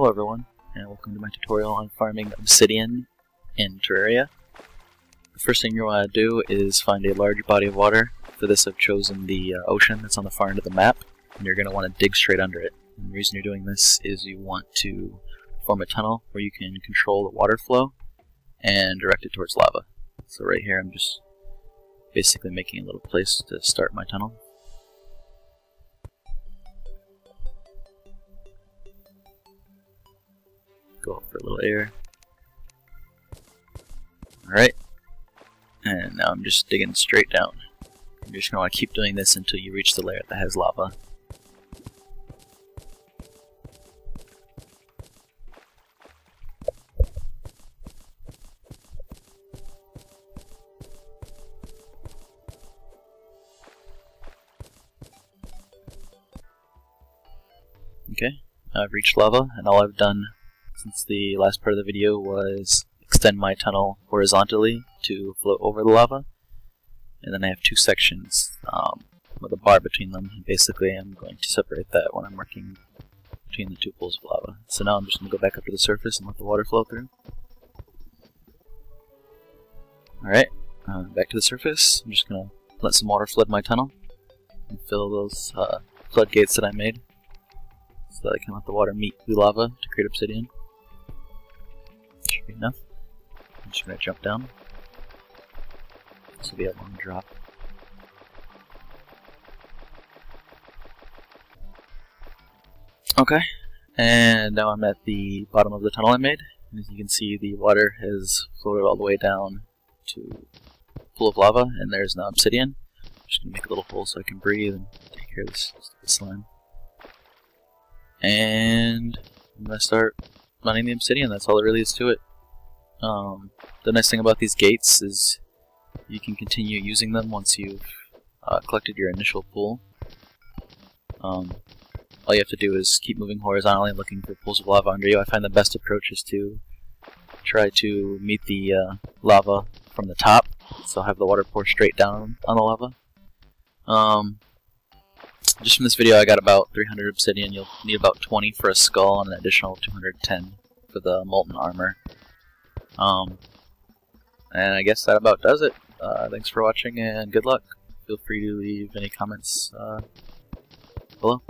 Hello everyone, and welcome to my tutorial on farming obsidian in Terraria. The first thing you want to do is find a large body of water. For this I've chosen the uh, ocean that's on the far end of the map, and you're going to want to dig straight under it. And the reason you're doing this is you want to form a tunnel where you can control the water flow and direct it towards lava. So right here I'm just basically making a little place to start my tunnel. Go for a little air. Alright. And now I'm just digging straight down. You're just going to keep doing this until you reach the layer that has lava. Okay, I've reached lava, and all I've done since the last part of the video was extend my tunnel horizontally to float over the lava. And then I have two sections um, with a bar between them. Basically, I'm going to separate that when I'm working between the two pools of lava. So now I'm just going to go back up to the surface and let the water flow through. Alright, uh, back to the surface. I'm just going to let some water flood my tunnel and fill those uh, floodgates that I made so that I can let the water meet the lava to create obsidian enough. I'm just gonna jump down. This will be a long drop. Okay, and now I'm at the bottom of the tunnel I made. And as you can see, the water has floated all the way down to full of lava, and there's now obsidian. I'm just gonna make a little hole so I can breathe and take care of this slime. And I'm gonna start mining the obsidian. That's all there really is to it. Um, the nice thing about these gates is you can continue using them once you've uh, collected your initial pool. Um, all you have to do is keep moving horizontally looking for pools of lava under you. I find the best approach is to try to meet the uh, lava from the top, so have the water pour straight down on the lava. Um, just from this video I got about 300 obsidian, you'll need about 20 for a skull and an additional 210 for the molten armor. Um, and I guess that about does it. Uh, thanks for watching and good luck. Feel free to leave any comments uh, below.